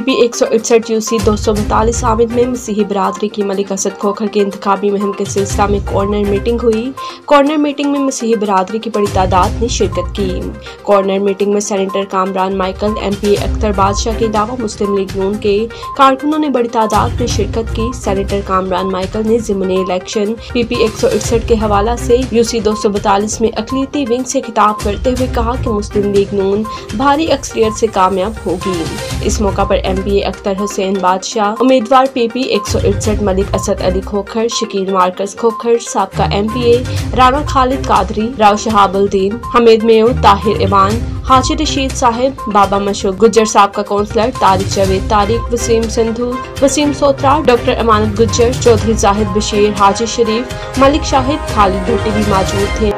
P एक सौ इकसठ यू सी दो सौ बैतालीस आमिद में मसीही बरदरी की मलिक असद खोखर के इंतबी मुहिम के सिलसिला में कॉर्नर मीटिंग हुई। कॉर्नर मीटिंग में मसीही बरदरी की बड़ी तादाद ने शिरकत की। कॉर्नर मीटिंग में senator Kamran Michael M P Akhtar Badshah के अलावा मुस्लिम लीग नून के कारकुनों ने बड़ी तादाद में शिरकत की। सेनेटर कामरान माइकल ने जिमनी इलेक्शन पी पी एक सौ इकसठ के हवाला से यू सी दो सौ बैतालीस में अकलीती विंग से खिताब करते हुए कहा कि मुस्लिम लीग नून भारी अक्सरियत से कामयाब होगी। इस मौका पर M B A Akhtar Hussain Badshah उम्मीदवार पी पी एक सौ इकसठ मलिक असद अली खोखर, शकील मार्कस खोखर, सबका M P A Rana Khalid Qadri, Rao Shahabuddin, Hameed Mayo Tahir Iman Haji Rashid Sahib, Baba Mashhoor Gujjar Sahab का काउंसलर तारिक जवेद तारिक, वसीम सिंधु, वसीम सोत्रा, डॉक्टर अमानत गुज्जर, चौधरी जाहिद बशीर, हाजी शरीफ, मलिक शाहिद, खालिद भट्टी भी मौजूद थे।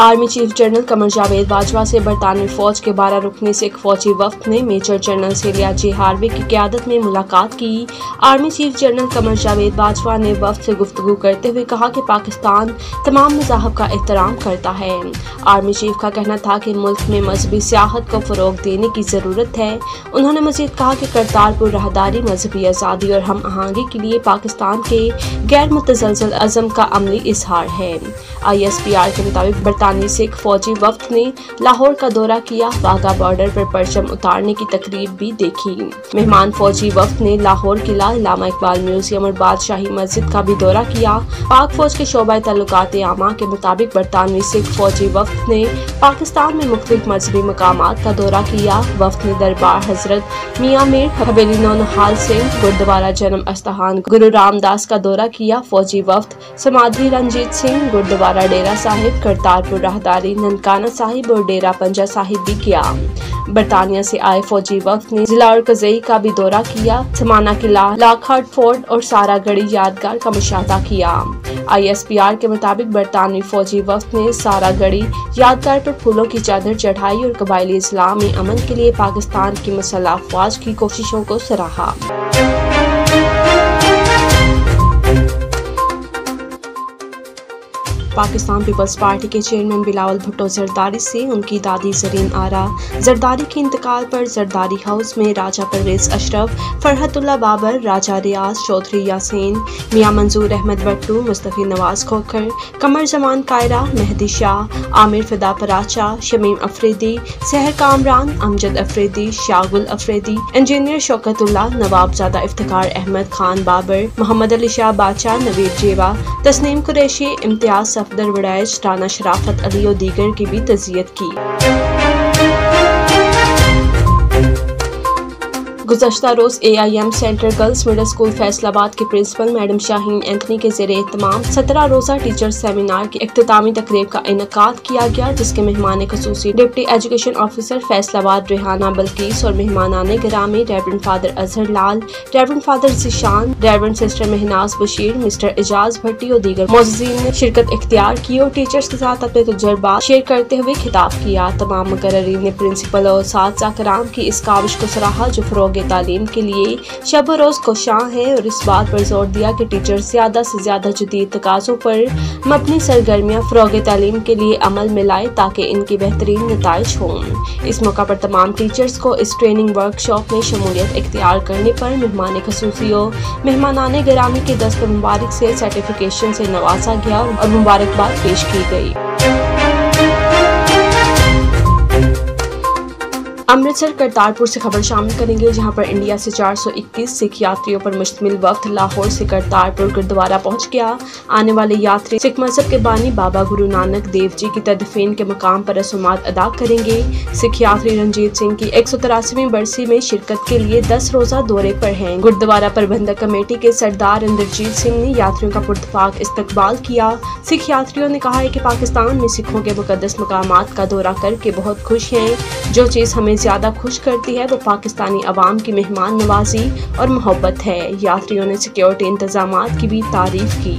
Army chief general Qamar Javed Bajwa से बरतानवी फौज के बारह रुकने से एक फौजी वक्त ने major general Celia J Harvey की क्यादत में मुलाकात की। Army chief general Qamar Javed Bajwa ने वक्त से गुफ्तु करते हुए कहा कि पाकिस्तान तमाम मजाहब का एहतराम करता है। आर्मी चीफ का कहना था कि मुल्क में मजहबी सियाहत को फ़रोग देने की ज़रूरत है। उन्होंने मजीद कहा कि करतारपुर राहदारी मजहबी आज़ादी और हम आहंगी के लिए पाकिस्तान के गैर मुतजलजल अज़म का अमली इजहार है। आई एस पी आर के मुताबिक बरतानवी सिख फौजी वक्त ने लाहौर का दौरा किया। वाघा बॉर्डर पर परचम उतारने की तकरीब भी देखी। मेहमान फौजी वक्त ने लाहौर किला इलामा इकबाल म्यूज़ियम और बादशाही मस्जिद का भी दौरा किया। पाक फौज के शोबा तल्लुकात आमा के मुताबिक बरतानवी सिख फौजी वक्त ने पाकिस्तान में मुख्तलिफ़ मजहबी मकाम का दौरा किया। वक्त ने दरबार हज़रत मियाँ मीर हवेली नौनहाल सिंह गुरुद्वारा जन्म अस्थान गुरु रामदास का दौरा किया। फौजी वक्त समाधि रंजीत सिंह, गुरुद्वारा डेरा साहिब, करतारपुर राहदारी ननकाना साहिब और डेरा पंजा साहिब भी किया। बरतानिया से आए फौजी वक्त ने जिला और कजई का भी दौरा किया। समाना किला लाखहाट फोर्ट और सारा गढ़ी यादगार का मुशाह किया। आई एस पी आर के मुताबिक बरतानवी फौजी वक्त ने सारा गढ़ी यादगार पर फूलों की चादर चढ़ाई और कबायली इस्लामी अमन के लिए पाकिस्तान की मसला अफवाज की कोशिशों को सराहा। पाकिस्तान पीपल्स पार्टी के चेयरमैन बिलावल भुट्टो जरदारी से उनकी दादी जरीन आरा। जरदारी के इंतकाल पर जरदारी हाउस में राजा परवेज अशरफ, फरहतुल्ला बाबर, राजा रियाज चौधरी यासीन, मियाँ मंजूर अहमद भट्टू, मुस्तफ़ी नवाज़ खोखर, कमर जमान कायरा, मेहदी शाह, आमिर फिदा पराचा, शमीम अफरीदी, सहर कामरान, अमजद अफरीदी शागुल अफरीदी, इंजीनियर शौकतुल्ला, नवाबजादा इफ्तार अहमद खान बाबर, मोहम्मद अली शाह बादशाह नवीर जेवा, तस्नीम कुरैशी, इम्तियाज़ सफदर वड़ाइज राना शराफत अली और दीगर की भी तजियत की। गुजशत रोज A I M central girls middle school Faisalabad के प्रिंसिपल मैडम शाहीन एंथनी के जेर एहतमाम सत्रह रोज़ा टीचर सेमिनार की अख्तामी तकरीब का इनका किया गया, जिसके मेहमान खसूसी deputy education officer Faisalabad Rehana Bilquis और मेहमान ग्रामी reverend father Azhar Lal reverend father Zeeshan reverend sister Mahnaz Bashir mister Ejaz Bhatti और दीगर मोजीन ने शिरकत इख्तियार की और टीचर्स के साथ अपने तजर्बा शेयर करते हुए खिताब किया। तमाम मुकर्रीन ने प्रिंसिपल और साथ कराम की इस काविश को सराहा, जो फ़रोग तालीम के लिए शब रोज़ कोशां है और इस बात पर ज़ोर दिया कि टीचर ज़्यादा से ज़्यादा जदीद तकाज़ों पर अपनी सरगर्मियाँ फ़रोग तालीम के लिए अमल में लाए ताकि इनकी बेहतरीन नतज हों। इस मौका पर तमाम टीचर्स को इस ट्रेनिंग वर्कशॉप में शमूलियत इख्तियार करने पर मेहमान खसूसियों मेहमान ग्रामी के दस्त मुबारक से सर्टिफिकेशन से नवाजा गया और मुबारकबाद पेश की गई। अमृतसर, करतारपुर से खबर शामिल करेंगे, जहाँ पर इंडिया से 421 सिख यात्रियों पर मुश्तमिल वक्त लाहौर से करतारपुर गुरुद्वारा पहुँच गया। आने वाले यात्री सिख मज़हब के बानी बाबा गुरु नानक देव जी की तदफीन के मकाम पर रसूमात अदा करेंगे। सिख यात्री रंजीत सिंह की एक बरसी में शिरकत के लिए दस रोजा दौरे पर है। गुरुद्वारा प्रबंधक कमेटी के सरदार इंद्रजीत सिंह ने यात्रियों का पुरतफाक इस्तकबाल किया। सिख यात्रियों ने कहा है की पाकिस्तान में सिखों के मुकदस मकाम का दौरा करके बहुत खुश हैं। जो चीज़ हमें ज़्यादा खुश करती है, वो पाकिस्तानी अवाम की मेहमान नवाजी और मोहब्बत है। यात्रियों ने सिक्योरिटी इंतज़ाम की भी तारीफ़ की।